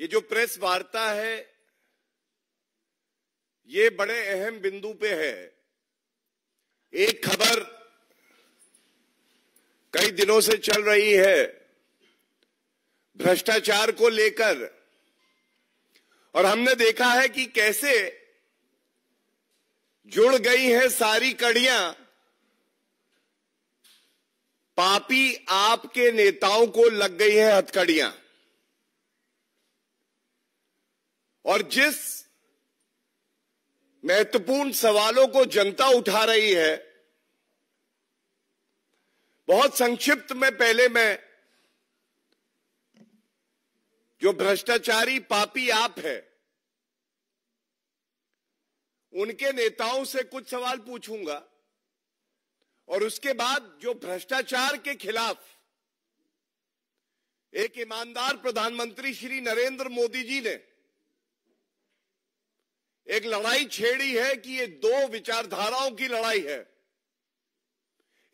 ये जो प्रेस वार्ता है, ये बड़े अहम बिंदु पे है। एक खबर कई दिनों से चल रही है, भ्रष्टाचार को लेकर। और हमने देखा है कि कैसे जुड़ गई हैं सारी कड़ियाँ। पापी आपके नेताओं को लग गई हैं हथकड़ियाँ। और जिस महत्वपूर्ण सवालों को जनता उठा रही है, बहुत संक्षिप्त में पहले मैं जो भ्रष्टाचारी पापी आप है, उनके नेताओं से कुछ सवाल पूछूँगा और उसके बाद जो भ्रष्टाचार के खिलाफ एक ईमानदार प्रधानमंत्री श्री नरेंद्र मोदी जी ने एक लड़ाई छेड़ी है कि ये दो विचारधाराओं की लड़ाई है।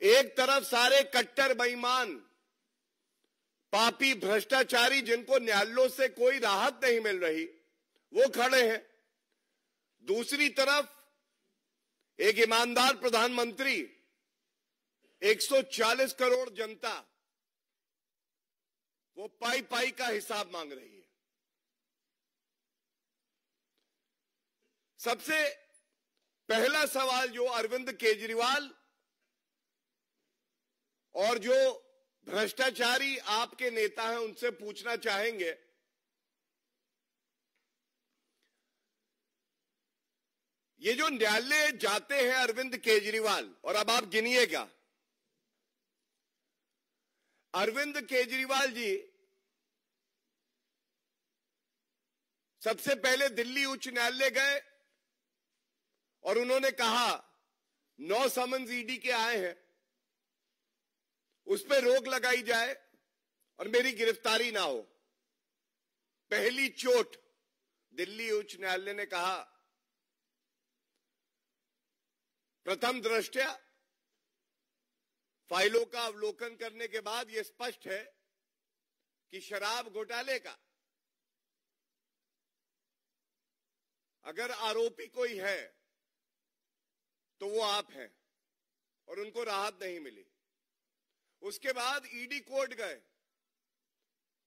एक तरफ़ सारे कट्टर बेईमान, पापी भ्रष्टाचारी जिनको न्यायालयों से कोई राहत नहीं मिल रही, वो खड़े हैं। दूसरी तरफ़ एक ईमानदार प्रधानमंत्री 140 करोड़ जनता, वो पाई पाई का हिसाब मांग रही है। सबसे पहला सवाल जो अरविंद केजरीवाल और जो भ्रष्टाचारी आपके नेता हैं, उनसे पूछना चाहेंगे। ये जो न्यायालय जाते हैं अरविंद केजरीवाल, और अब आप गिनिएगा। अरविंद केजरीवाल जी, सबसे पहले दिल्ली उच्च न्यायालय गए और उन्होंने कहा, नौ समन्स ईडी के आए हैं। उस पर रोक लगाई जाए और मेरी गिरफ्तारी ना हो। पहली चोट दिल्ली उच्च न्यायालय ने कहा, प्रथम दृष्टया फाइलों का अवलोकन करने के बाद यह स्पष्ट है कि शराब घोटाले का, अगर आरोपी कोई है तो वो आप हैं। और उनको राहत नहीं मिली। उसके बाद ईडी कोर्ट गए।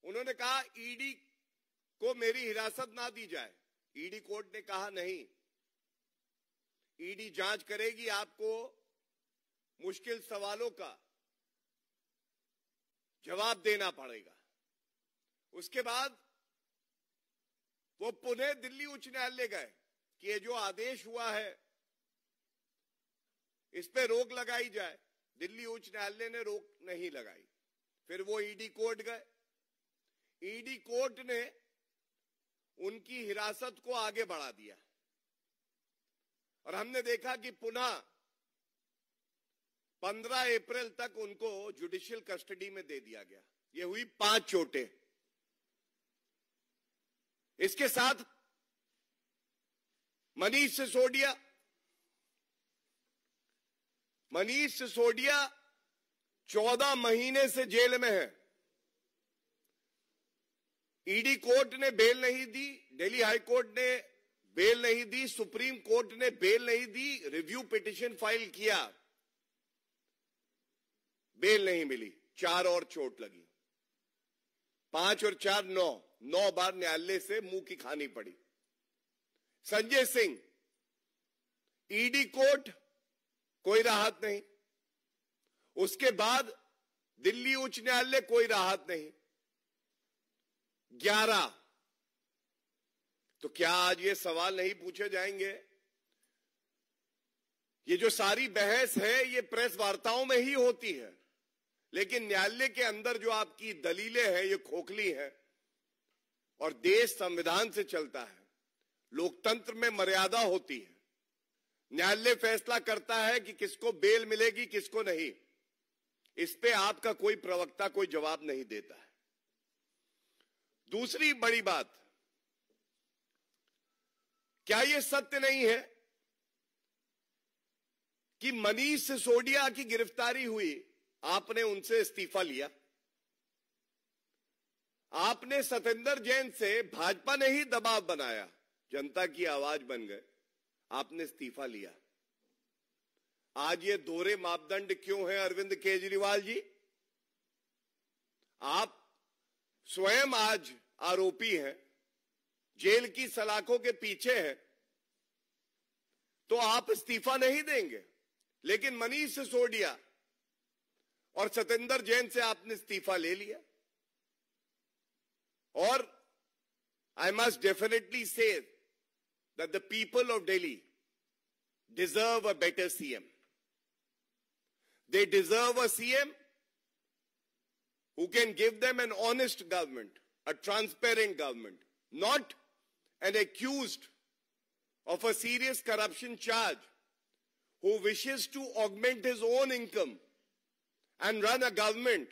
उन्होंने कहा ईडी को मेरी हिरासत ना दी जाए। ईडी कोर्ट ने कहा, नहीं। ईडी जाँच करेगी आपको मुश्किल सवालों का जवाब देना पड़ेगा। उसके बाद वो पुनः दिल्ली उच्च न्यायालय गए कि ये जो आदेश हुआ है इस पे रोक लगाई जाए। दिल्ली उच्च न्यायालय ने रोक नहीं लगाई। फिर वो ईडी कोर्ट गए। ईडी कोर्ट ने उनकी हिरासत को आगे बढ़ा दिया। और हमने देखा कि पुनः 15 अप्रैल तक उनको जुडिशियल कस्टडी में दे दिया गया। ये हुई पाँच चोटें। इसके साथ मनीष सिसोदिया मनीष सिसोदिया चौदह महीने से जेल में है। ईडी कोर्ट ने बेल नहीं दी, दिल्ली हाई कोर्ट ने बेल नहीं दी, सुप्रीम कोर्ट ने बेल नहीं दी, रिव्यू पिटिशन फ़ाइल किया। बेल नहीं मिली, चार और चोट लगी। पाँच और चार नौ नौ बार न्यायालय से मुँह की खानी पड़ी। संजय सिंह, ईडी कोर्ट कोई राहत नहीं। उसके बाद दिल्ली उच्च न्यायालय कोई राहत नहीं। ग्यारह। तो क्या आज ये सवाल नहीं पूछे जाएँगे? ये जो सारी बहस है, ये प्रेस वार्ताओं में ही होती है। लेकिन न्यायालय के अंदर जो आपकी दलीलें हैं, ये खोखली है और देश संविधान से चलता है। लोकतंत्र में मर्यादा होती है। न्यायालय फैसला करता है कि किसको बेल मिलेगी, किसको नहीं। इस पे आपका कोई प्रवक्ता कोई जवाब नहीं देता है। दूसरी बड़ी बात, क्या यह सत्य नहीं है कि मनीष सिसोदिया की गिरफ्तारी हुई, आपने उनसे इस्तीफा लिया? आपने सतेंद्र जैन से भाजपा ने ही दबाव बनाया, जनता की आवाज़ बन गए। आपने इस्तीफा लिया। आज ये दोहरे मापदंड क्यों है, अरविंद केजरीवाल जी? आप स्वयं आज आरोपी हैं, जेल की सलाखों के पीछे हैं तो आप इस्तीफा नहीं देंगे। लेकिन मनीष सिसोदिया और सतेंद्र जैन से आपने इस्तीफा ले लिया। और I must definitely say That the people of Delhi deserve a better CM they deserve a CM who can give them an honest government, a transparent government, not an accused of a serious corruption charge who wishes to augment his own income and run a government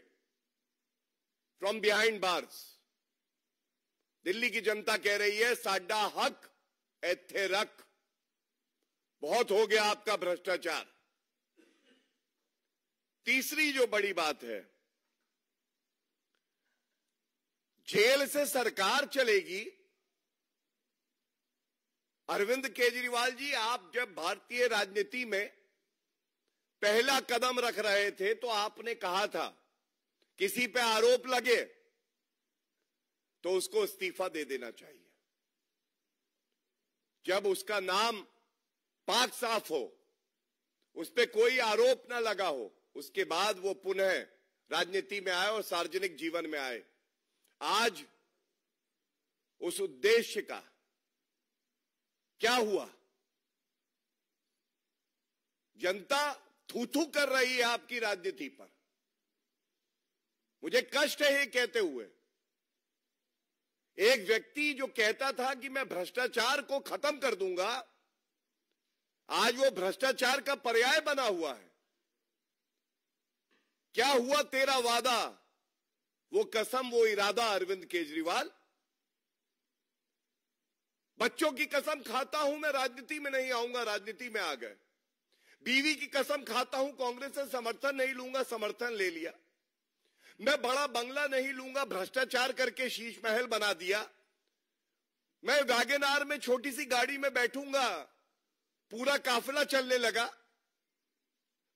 from behind bars. Delhi की जनता कह रही है साडा हक एथे रख। बहुत हो गया आपका भ्रष्टाचार। तीसरी जो बड़ी बात है, जेल से सरकार चलेगी। अरविंद केजरीवाल जी, आप जब भारतीय राजनीति में पहला कदम रख रहे थे तो आपने कहा था, किसी पे आरोप लगे तो उसको इस्तीफा दे देना चाहिए। जब उसका नाम पाक साफ़ हो, उस पर कोई आरोप ना लगा हो, उसके बाद वो पुनः राजनीति में आए और सार्वजनिक जीवन में आए। आज उस उद्देश्य का क्या हुआ? जनता थू थू कर रही है आपकी राजनीति पर। मुझे कष्ट है कहते हुए। एक व्यक्ति जो कहता था कि मैं भ्रष्टाचार को खत्म कर दूँगा, आज वो भ्रष्टाचार का पर्याय बना हुआ है। क्या हुआ तेरा वादा? वो कसम, वो इरादा, अरविंद केजरीवाल। बच्चों की कसम खाता हूँ मैं, राजनीति में नहीं आऊँगा, राजनीति में आ गए। बीवी की कसम खाता हूँ, कांग्रेस से समर्थन नहीं लूँगा, समर्थन ले लिया। मैं बड़ा बंगला नहीं लूँगा, भ्रष्टाचार करके शीश महल बना दिया। मैं वैगनार में छोटी सी गाड़ी में बैठूँगा, पूरा काफिला चलने लगा।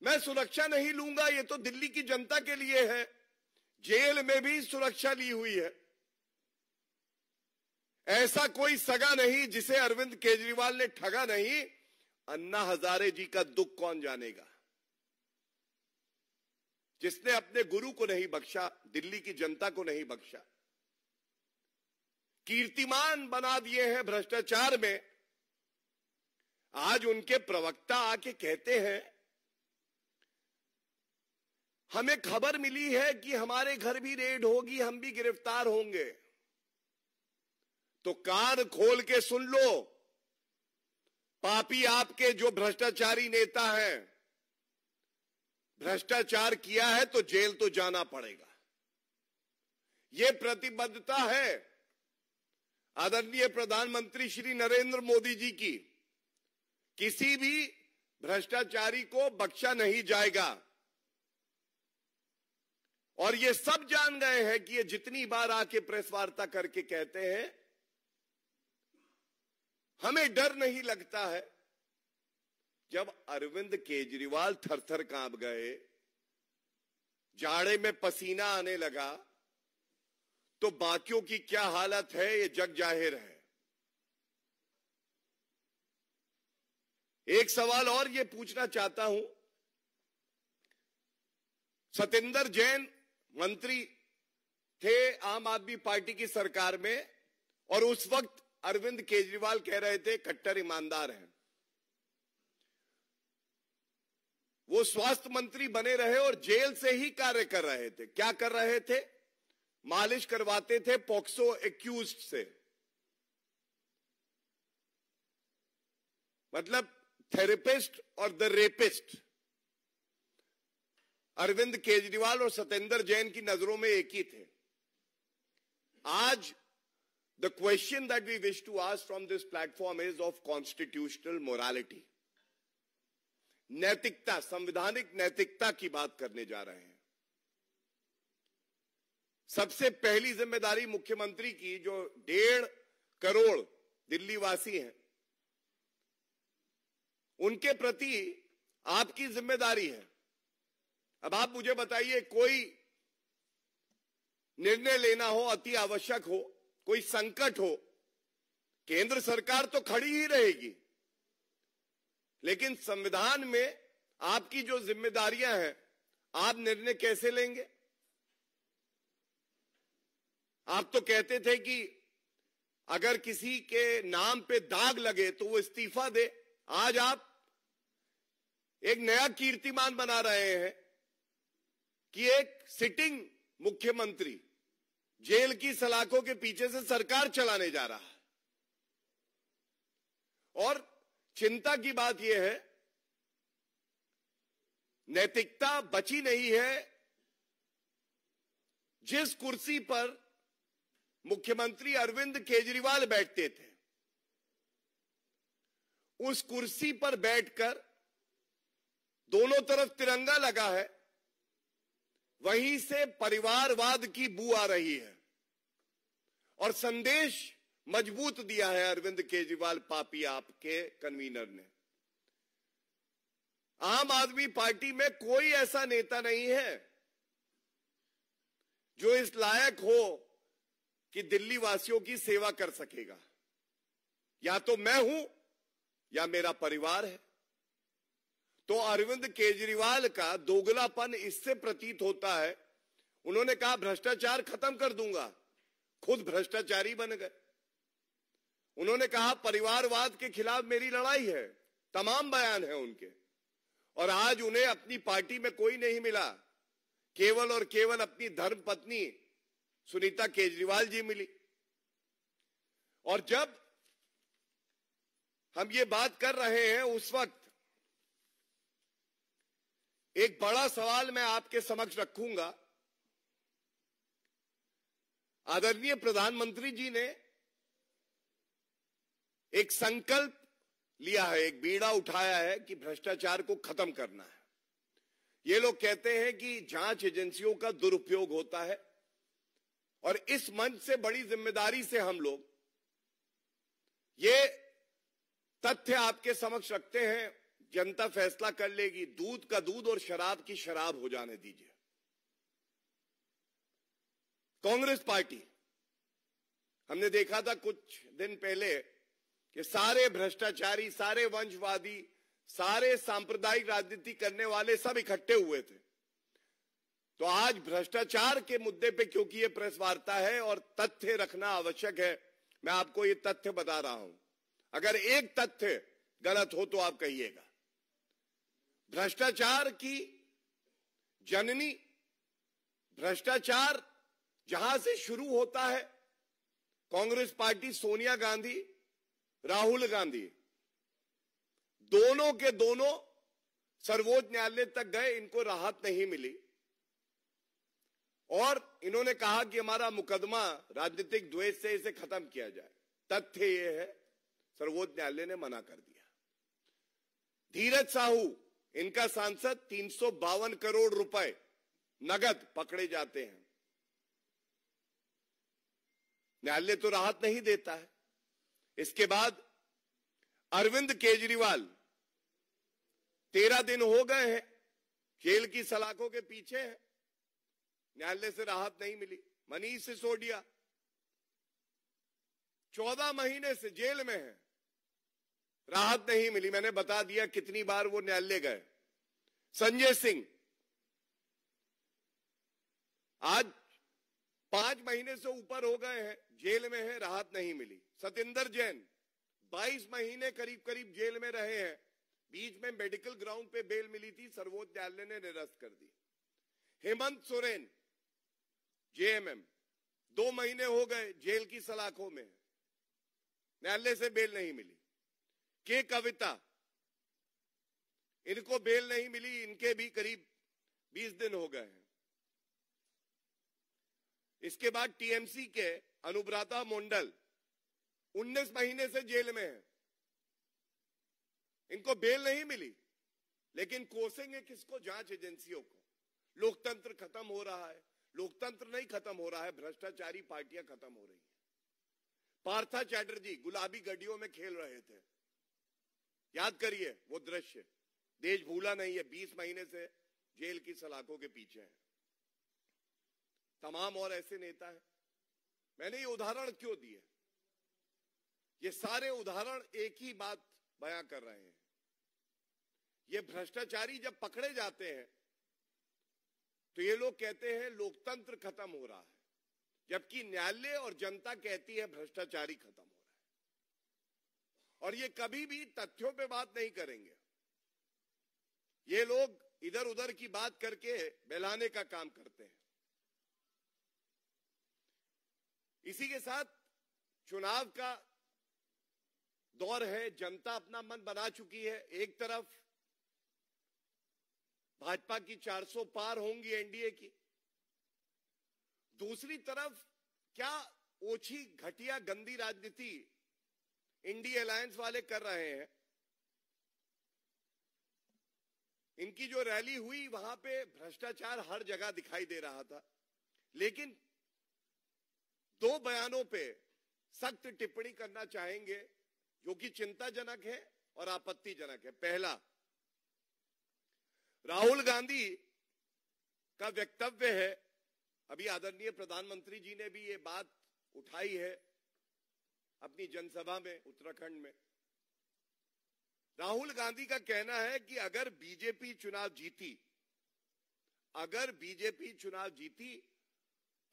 मैं सुरक्षा नहीं लूँगा, ये तो दिल्ली की जनता के लिए है। जेल में भी सुरक्षा ली हुई है। ऐसा कोई सगा नहीं जिसे अरविंद केजरीवाल ने ठगा नहीं, अन्ना हजारे जी का दुख कौन जानेगा? जिसने अपने गुरु को नहीं बख्शा, दिल्ली की जनता को नहीं बख्शा। कीर्तिमान बना दिए हैं भ्रष्टाचार में। आज उनके प्रवक्ता आके कहते हैं, हमें खबर मिली है कि हमारे घर भी रेड होगी, हम भी गिरफ़्तार होंगे। तो कान खोल के सुन लो। पापी आपके जो भ्रष्टाचारी नेता हैं भ्रष्टाचार किया है तो जेल तो जाना पड़ेगा। यह प्रतिबद्धता है आदरणीय प्रधानमंत्री श्री नरेंद्र मोदी जी की। किसी भी भ्रष्टाचारी को बख्शा नहीं जाएगा। और ये सब जान गए हैं कि ये जितनी बार आके प्रेस वार्ता करके कहते हैं, हमें डर नहीं लगता है। जब अरविंद केजरीवाल थर थर काँप गए, जाड़े में पसीना आने लगा तो बाकियों की क्या हालत है? ये जग ज़ाहिर है। एक सवाल और ये पूछना चाहता हूँ। सतेंद्र जैन मंत्री थे आम आदमी पार्टी की सरकार में, और उस वक्त अरविंद केजरीवाल कह रहे थे, कट्टर ईमानदार हैं। वो स्वास्थ्य मंत्री बने रहे और जेल से ही कार्य कर रहे थे। क्या कर रहे थे? मालिश करवाते थे पॉक्सो एक्यूज से। मतलब थेरेपिस्ट और द रेपिस्ट। अरविंद केजरीवाल और सत्येंद्र जैन की नज़रों में एक ही थे। आज the question that we wish to ask from this platform is of constitutional morality नैतिकता, संवैधानिक नैतिकता की बात करने जा रहे हैं। सबसे पहली ज़िम्मेदारी मुख्यमंत्री की, जो डेढ़ करोड़ दिल्ली वासी हैं, उनके प्रति आपकी ज़िम्मेदारी है। अब आप मुझे बताइए, कोई निर्णय लेना हो, अति आवश्यक हो, कोई संकट हो, केंद्र सरकार तो खड़ी ही रहेगी। लेकिन संविधान में आपकी जो जिम्मेदारियाँ हैं, आप निर्णय कैसे लेंगे? आप तो कहते थे कि अगर किसी के नाम पे दाग लगे तो वो इस्तीफा दे। आज आप एक नया कीर्तिमान बना रहे हैं कि एक सिटिंग मुख्यमंत्री जेल की सलाखों के पीछे से सरकार चलाने जा रहा है। और चिंता की बात यह है, नैतिकता बची नहीं है, जिस कुर्सी पर मुख्यमंत्री अरविंद केजरीवाल बैठते थे, उस कुर्सी पर बैठकर दोनों तरफ़ तिरंगा लगा है, वहीं से परिवारवाद की बू आ रही है। और संदेश मज़बूत दिया है अरविंद केजरीवाल पापी आपके कन्वीनर ने। आम आदमी पार्टी में कोई ऐसा नेता नहीं है जो इस लायक हो कि दिल्ली वासियों की सेवा कर सकेगा। या तो मैं हूँ या मेरा परिवार है। तो अरविंद केजरीवाल का दोगलापन इससे प्रतीत होता है। उन्होंने कहा, भ्रष्टाचार खत्म कर दूँगा। खुद भ्रष्टाचारी बन गए। उन्होंने कहा, परिवारवाद के खिलाफ मेरी लड़ाई है। तमाम बयान है उनके। और आज उन्हें अपनी पार्टी में कोई नहीं मिला। केवल और केवल अपनी धर्म पत्नी सुनीता केजरीवाल जी मिली। और जब हम ये बात कर रहे हैं, उस वक्त एक बड़ा सवाल मैं आपके समक्ष रखूँगा। आदरणीय प्रधानमंत्री जी ने एक संकल्प लिया है, एक बीड़ा उठाया है कि भ्रष्टाचार को खत्म करना है। ये लोग कहते हैं कि जाँच एजेंसियों का दुरुपयोग होता है और इस मंच से बड़ी ज़िम्मेदारी से हम लोग ये तथ्य आपके समक्ष रखते हैं, जनता फैसला कर लेगी, दूध का दूध और शराब की शराब हो जाने दीजिए। कांग्रेस पार्टी, हमने देखा था कुछ दिन पहले कि सारे भ्रष्टाचारी, सारे वंशवादी, सारे सांप्रदायिक राजनीति करने वाले सब इकट्ठे हुए थे। तो आज भ्रष्टाचार के मुद्दे पे क्योंकि ये प्रेस वार्ता है और तथ्य रखना आवश्यक है, मैं आपको ये तथ्य बता रहा हूँ। अगर एक तथ्य गलत हो तो आप कहिएगा। भ्रष्टाचार की जननी, भ्रष्टाचार जहाँ से शुरू होता है, कांग्रेस पार्टी सोनिया गांधी राहुल गांधी। दोनों के दोनों सर्वोच्च न्यायालय तक गए, इनको राहत नहीं मिली। और इन्होंने कहा कि हमारा मुकदमा राजनीतिक द्वेष से इसे खत्म किया जाए। तथ्य यह है, सर्वोच्च न्यायालय ने मना कर दिया। धीरज साहू, इनका सांसद, तीन सौ बावन करोड़ रुपए नगद पकड़े जाते हैं। न्यायालय तो राहत नहीं देता है। इसके बाद अरविंद केजरीवाल तेरह दिन हो गए हैं, जेल की सलाखों के पीछे है। न्यायालय से राहत नहीं मिली। मनीष सिसोदिया चौदह महीने से जेल में है। राहत नहीं मिली। मैंने बता दिया कितनी बार वो न्यायालय गए। संजय सिंह, आज पाँच महीने से ऊपर हो गए हैं, जेल में है, राहत नहीं मिली। सतेंद्र जैन 22 महीने करीब करीब जेल में रहे हैं। बीच में मेडिकल ग्राउंड पे बेल मिली थी सर्वोच्च न्यायालय ने निरस्त कर दी। हेमंत सोरेन, जेएमएम, दो महीने हो गए जेल की सलाखों में। न्यायालय से बेल नहीं मिली। के कविता, इनको बेल नहीं मिली, इनके भी करीब 20 दिन हो गए हैं। इसके बाद टीएमसी के अनुब्राता मंडल 19 महीने से जेल में है। इनको बेल नहीं मिली, लेकिन कोसेंगे किसको? जाँच एजेंसियों को। लोकतंत्र खत्म हो रहा है। लोकतंत्र नहीं खत्म हो रहा है, भ्रष्टाचारी पार्टियाँ खत्म हो रही हैं। पार्था चैटर्जी गुलाबी गड्डियों में खेल रहे थे। याद करिए, वो दृश्य। देश भूला नहीं है, बीस महीने से जेल की सलाखों के पीछे है। तमाम और ऐसे नेता है। मैंने ये उदाहरण क्यों दिए? ये सारे उदाहरण एक ही बात बयां कर रहे हैं। ये भ्रष्टाचारी जब पकड़े जाते हैं तो ये लोग कहते हैं, लोकतंत्र खत्म हो रहा है। जबकि न्यायालय और जनता कहती है, भ्रष्टाचारी खत्म हो रहा है। और ये कभी भी तथ्यों पे बात नहीं करेंगे। ये लोग इधर उधर की बात करके बहलाने का काम करते हैं। इसी के साथ चुनाव का दौर है, जनता अपना मन बना चुकी है, एक तरफ़ भाजपा की 400 पार होंगी एनडीए की, दूसरी तरफ़ क्या ओछी घटिया गंदी राजनीति इंडी अलायंस वाले कर रहे हैं? इनकी जो रैली हुई, वहाँ पे भ्रष्टाचार हर जगह दिखाई दे रहा था, लेकिन दो बयानों पे सख्त टिप्पणी करना चाहेंगे जो कि चिंताजनक है और आपत्तिजनक है। पहला, राहुल गांधी का वक्तव्य है, अभी आदरणीय प्रधानमंत्री जी ने भी ये बात उठाई है अपनी जनसभा में, उत्तराखंड में। राहुल गांधी का कहना है कि अगर बीजेपी चुनाव जीती, अगर बीजेपी चुनाव जीती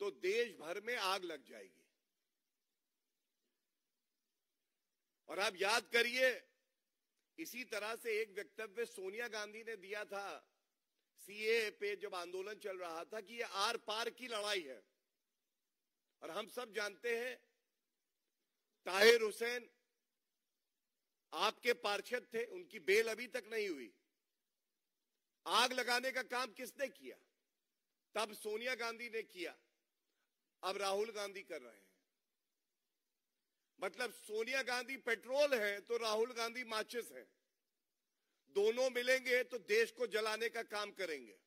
तो देश भर में आग लग जाएगी। और आप याद करिए, इसी तरह से एक वक्तव्य सोनिया गांधी ने दिया था, सीए पे जब आंदोलन चल रहा था कि ये आर पार की लड़ाई है। और हम सब जानते हैं, ताहिर हुसैन आपके पार्षद थे, उनकी बेल अभी तक नहीं हुई। आग लगाने का काम किसने किया? तब सोनिया गांधी ने किया। अब राहुल गांधी कर रहे हैं। मतलब सोनिया गांधी पेट्रोल है तो राहुल गांधी माचिस है। दोनों मिलेंगे तो देश को जलाने का काम करेंगे।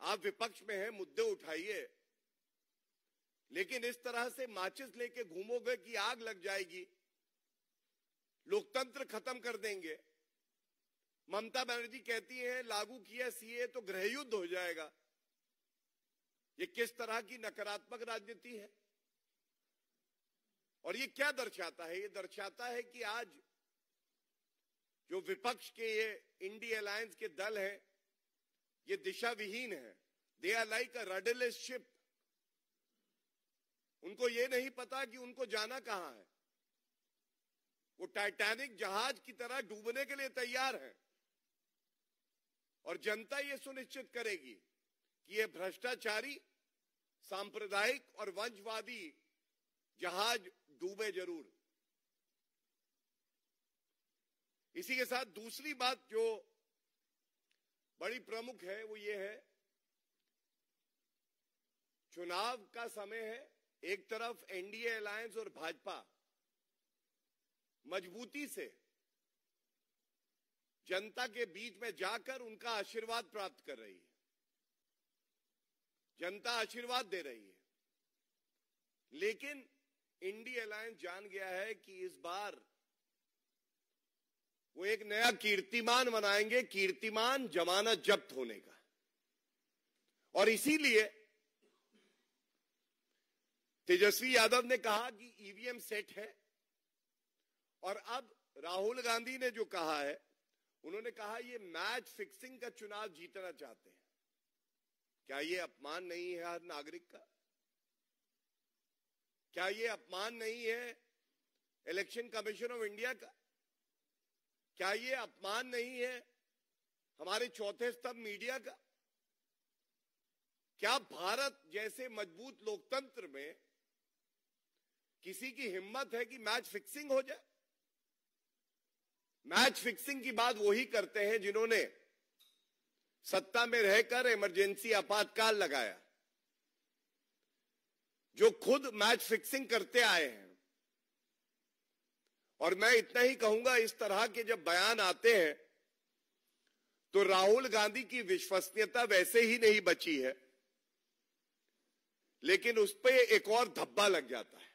आप विपक्ष में हैं, मुद्दे उठाइए। लेकिन इस तरह से माचिस लेके घूमोगे कि आग लग जाएगी, लोकतंत्र खत्म कर देंगे। ममता बनर्जी कहती है, लागू किया सीए तो गृह युद्ध हो जाएगा। ये किस तरह की नकारात्मक राजनीति है? और ये क्या दर्शाता है? ये दर्शाता है कि आज जो विपक्ष के ये इंडी अलायंस के दल हैं, ये दिशा विहीन है। They are like a rudderless ship उनको ये नहीं पता कि उनको जाना कहाँ है। वो टाइटैनिक जहाज़ की तरह डूबने के लिए तैयार है। और जनता ये सुनिश्चित करेगी कि ये भ्रष्टाचारी, सांप्रदायिक और वंशवादी जहाज़ डूबे ज़रूर। इसी के साथ दूसरी बात जो बड़ी प्रमुख है, वो ये है, चुनाव का समय है, एक तरफ़ एनडीए अलायंस और भाजपा मजबूती से जनता के बीच में जाकर उनका आशीर्वाद प्राप्त कर रही है। जनता आशीर्वाद दे रही है। लेकिन इंडिया अलायंस जान गया है कि इस बार वो एक नया कीर्तिमान बनाएँगे कीर्तिमान जमानत जब्त होने का। और इसीलिए तेजस्वी यादव ने कहा कि ईवीएम सेट है। और अब राहुल गांधी ने जो कहा है, उन्होंने कहा ये मैच फिक्सिंग का चुनाव जीतना चाहते हैं। क्या ये अपमान नहीं है हर नागरिक का? क्या ये अपमान नहीं है? इलेक्शन कमीशन ऑफ़ इंडिया का क्या ये अपमान नहीं है? हमारे चौथे स्तंभ मीडिया का क्या भारत जैसे मज़बूत लोकतंत्र में किसी की हिम्मत है कि मैच फिक्सिंग हो जाए? मैच फिक्सिंग की बात वही करते हैं जिन्होंने सत्ता में रहकर इमरजेंसी आपातकाल लगाया। जो खुद मैच फिक्सिंग करते आए हैं। और मैं इतना ही कहूँगा इस तरह के जब बयान आते हैं तो राहुल गांधी की विश्वसनीयता वैसे ही नहीं बची है, लेकिन उस पर एक और धब्बा लग जाता है।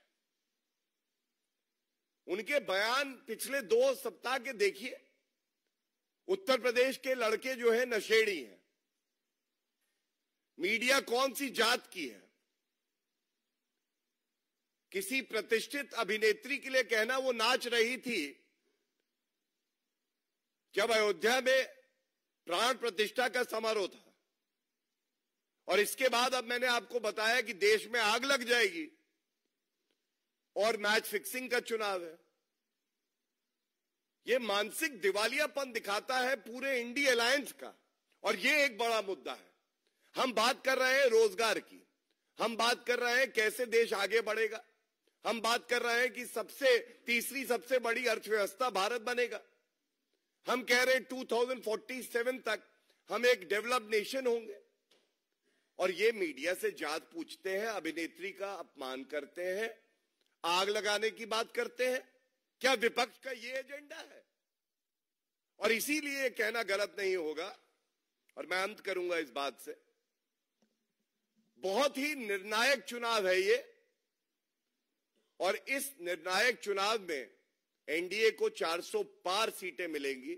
उनके बयान पिछले दो सप्ताह के देखिए, उत्तर प्रदेश के लड़के जो है नशेड़ी हैं। मीडिया कौन सी जात की है? किसी प्रतिष्ठित अभिनेत्री के लिए कहना वो नाच रही थी। जब अयोध्या में प्राण प्रतिष्ठा का समारोह था, और इसके बाद अब मैंने आपको बताया कि देश में आग लग जाएगी, और मैच फिक्सिंग का चुनाव है। यह मानसिक दिवालियापन दिखाता है पूरे इंडी अलायंस का। और यह एक बड़ा मुद्दा है। हम बात कर रहे हैं रोज़गार की। हम बात कर रहे हैं कैसे देश आगे बढ़ेगा। हम बात कर रहे हैं कि सबसे, तीसरी सबसे बड़ी अर्थव्यवस्था भारत बनेगा। हम कह रहे हैं 2047 तक हम एक डेवलप नेशन होंगे। और ये मीडिया से जात पूछते हैं, अभिनेत्री का अपमान करते हैं, आग लगाने की बात करते हैं। क्या विपक्ष का ये एजेंडा है? और इसीलिए कहना गलत नहीं होगा। और मैं अंत करूँगा इस बात से। बहुत ही निर्णायक चुनाव है ये। और इस निर्णायक चुनाव में एनडीए को 400 पार सीटें मिलेंगी।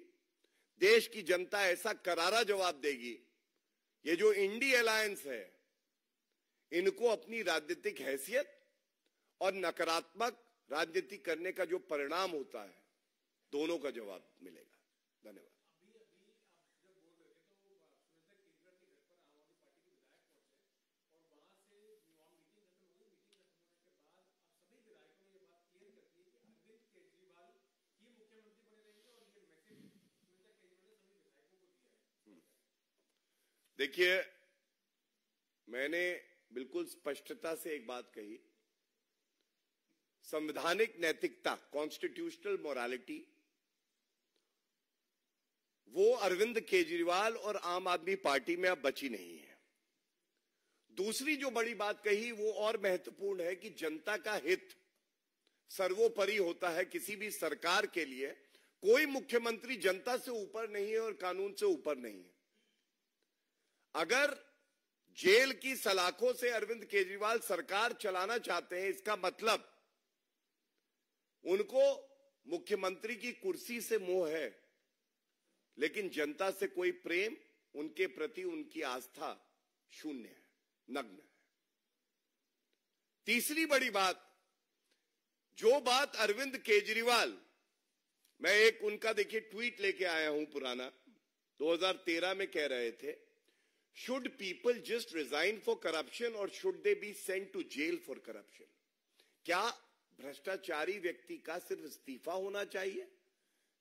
देश की जनता ऐसा करारा जवाब देगी। ये जो इंडी अलायंस है, इनको अपनी राजनीतिक हैसियत और नकारात्मक राजनीति करने का जो परिणाम होता है, दोनों का जवाब मिलेगा। धन्यवाद। देखिए, मैंने बिल्कुल स्पष्टता से एक बात कही। संवैधानिक नैतिकता कॉन्स्टिट्यूशनल मोरालिटी वो अरविंद केजरीवाल और आम आदमी पार्टी में अब बची नहीं है। दूसरी जो बड़ी बात कही, वो और महत्वपूर्ण है कि जनता का हित सर्वोपरि होता है किसी भी सरकार के लिए। कोई मुख्यमंत्री जनता से ऊपर नहीं है और कानून से ऊपर नहीं है। अगर जेल की सलाखों से अरविंद केजरीवाल सरकार चलाना चाहते हैं, इसका मतलब उनको मुख्यमंत्री की कुर्सी से मोह है, लेकिन जनता से कोई प्रेम उनके प्रति उनकी आस्था शून्य है, नग्न है। तीसरी बड़ी बात, जो बात अरविंद केजरीवाल, मैं एक उनका देखिए ट्वीट लेके आया हूँ पुराना 2013 में कह रहे थे should people just resign for corruption और should they be sent to jail for corruption क्या भ्रष्टाचारी व्यक्ति का सिर्फ़ इस्तीफा होना चाहिए?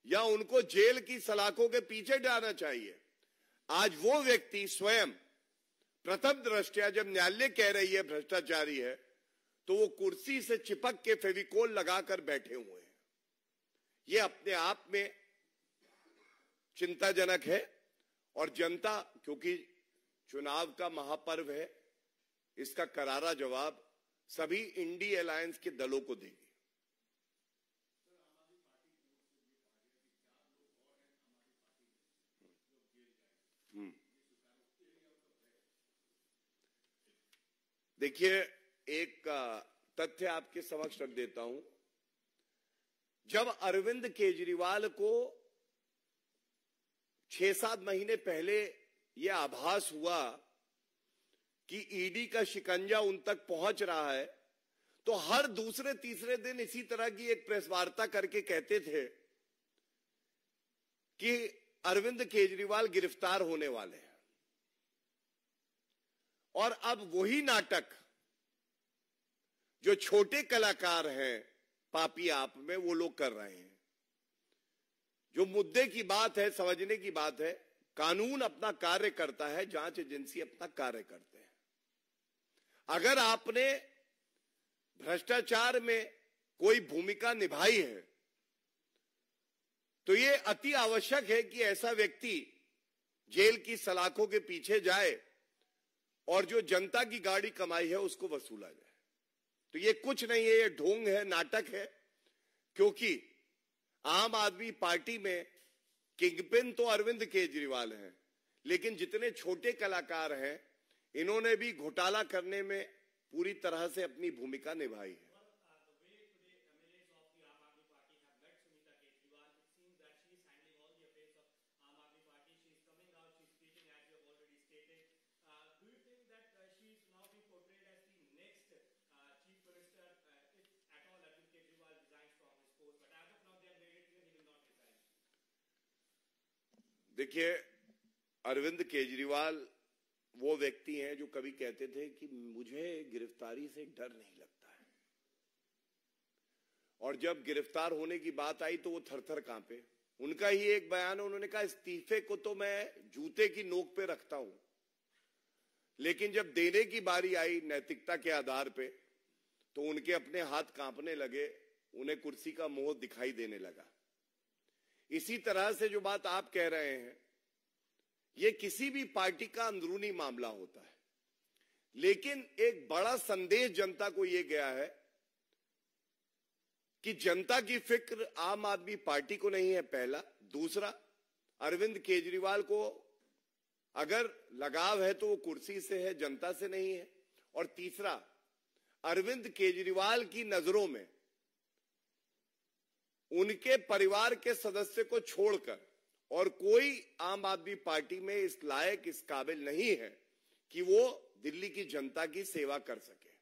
या उनको जेल की सलाखों के पीछे जाना चाहिए? आज वो व्यक्ति स्वयं प्रथम दृष्टिया जब न्यायालय कह रही है भ्रष्टाचारी है तो वो कुर्सी से चिपक के फेविकोल लगाकर बैठे हुए हैं। ये अपने आप में चिंताजनक है और जनता, क्योंकि चुनाव का महापर्व है, इसका करारा जवाब सभी इंडी अलायंस के दलों को देगी हम्म। देखिए, एक तथ्य आपके समक्ष रख देता हूँ जब अरविंद केजरीवाल को छह सात महीने पहले यह आभास हुआ कि ईडी का शिकंजा उन तक पहुँच रहा है। तो हर दूसरे, तीसरे दिन इसी तरह की एक प्रेस वार्ता करके कहते थे कि अरविंद केजरीवाल गिरफ़्तार होने वाले हैं। और अब वही नाटक जो छोटे कलाकार हैं, पापी आप में, वो लोग कर रहे हैं। जो मुद्दे की बात है, समझने की बात है कानून अपना कार्य करता है, जाँच एजेंसी अपना कार्य करते हैं। अगर आपने भ्रष्टाचार में कोई भूमिका निभाई है तो ये अति आवश्यक है कि ऐसा व्यक्ति जेल की सलाखों के पीछे जाए और जो जनता की गाड़ी कमाई है उसको वसूला जाए। तो ये कुछ नहीं है, ये ढोंग है, नाटक है, क्योंकि आम आदमी पार्टी में किंगपिन तो अरविंद केजरीवाल हैं, लेकिन जितने छोटे कलाकार हैं, इन्होंने भी घोटाला करने में पूरी तरह से अपनी भूमिका निभाई है। देखिए, अरविंद केजरीवाल वो व्यक्ति हैं जो कभी कहते थे कि मुझे गिरफ्तारी से डर नहीं लगता है। और जब गिरफ़्तार होने की बात आई तो वो थर थर कांपे उनका ही एक बयान है, उन्होंने कहा, इस्तीफे को तो मैं जूते की नोक पे रखता हूँ। लेकिन जब देने की बारी आई नैतिकता के आधार पे तो उनके अपने हाथ कांपने लगे, उन्हें कुर्सी का मोह दिखाई देने लगा। इसी तरह से जो बात आप कह रहे हैं, ये किसी भी पार्टी का अंदरूनी मामला होता है। लेकिन एक बड़ा संदेश जनता को यह गया है कि जनता की फ़िक्र आम आदमी पार्टी को नहीं है पहला। दूसरा, अरविंद केजरीवाल को अगर लगाव है तो वो कुर्सी से है, जनता से नहीं है। और तीसरा, अरविंद केजरीवाल की नज़रों में उनके परिवार के सदस्य को छोड़कर, और कोई आम आदमी पार्टी में इस लायक, इस काबिल नहीं है कि वो दिल्ली की जनता की सेवा कर सके।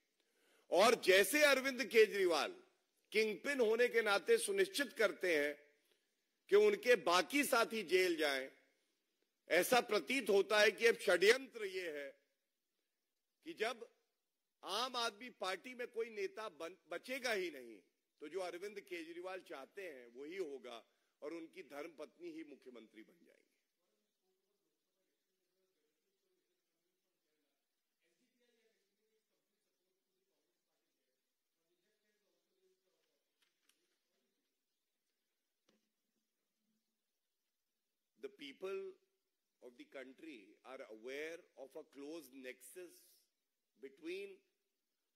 और जैसे अरविंद केजरीवाल किंगपिन होने के नाते सुनिश्चित करते हैं कि उनके बाकी साथी जेल जाएँ, ऐसा प्रतीत होता है कि अब षड्यंत्र ये है कि जब आम आदमी पार्टी में कोई नेता बचेगा ही नहीं तो जो अरविंद केजरीवाल चाहते हैं, वही होगा और उनकी धर्मपत्नी ही मुख्यमंत्री बन जाएँगे। The people of the country are aware of a close nexus between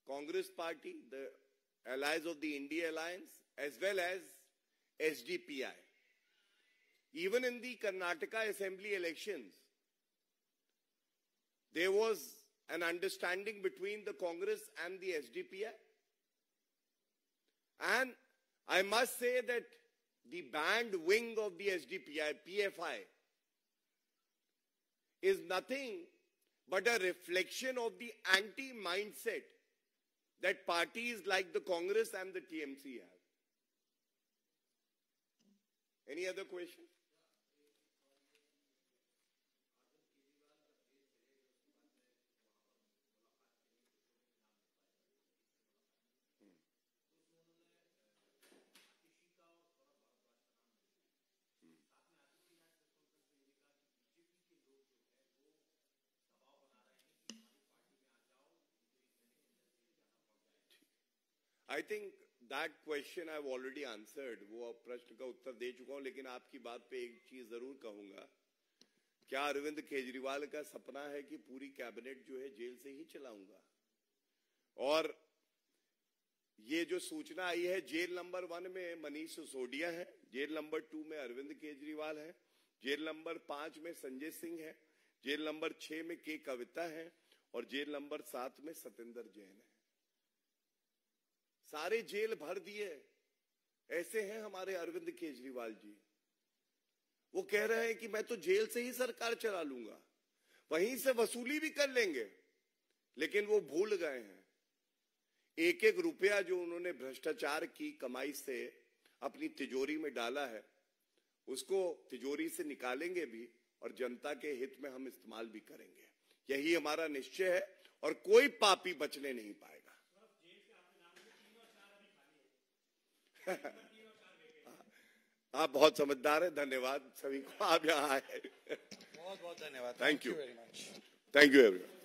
Congress party the allies of the India Alliance, as well as SDPI. Even in the Karnataka Assembly elections, there was an understanding between the Congress and the SDPI. And I must say that the banned wing of the SDPI, PFI, is nothing but a reflection of the anti-mindset that parties like the Congress and the TMC have. Any other question? I think that question I already answered वो प्रश्न का उत्तर दे चुका हूँ, लेकिन आपकी बात पे एक चीज़ ज़रूर कहूँगा। क्या अरविंद केजरीवाल का सपना है कि पूरी कैबिनेट जो है जेल से ही चलाऊँगा? और ये जो सूचना आई है, जेल नंबर वन में मनीष सिसोदिया है, जेल नंबर टू में अरविंद केजरीवाल है, जेल नंबर पाँच में संजय सिंह है, जेल नंबर छह में के कविता है, और जेल नंबर सात में सतेंद्र जैन है। सारे जेल भर दिए ऐसे हैं हमारे अरविंद केजरीवाल जी। वो कह रहे हैं कि मैं तो जेल से ही सरकार चला लूँगा। वहीं से वसूली भी कर लेंगे। लेकिन वो भूल गए हैं। एक एक रुपया जो उन्होंने भ्रष्टाचार की कमाई से अपनी तिजोरी में डाला है, उसको तिजोरी से निकालेंगे भी और जनता के हित में हम इस्तेमाल भी करेंगे। यही हमारा निश्चय है और कोई पापी बचने नहीं पाए आप बहुत समझदार हैं धन्यवाद सभी को आप यहाँ आए। बहुत बहुत धन्यवाद। Thank you very much thank you everyone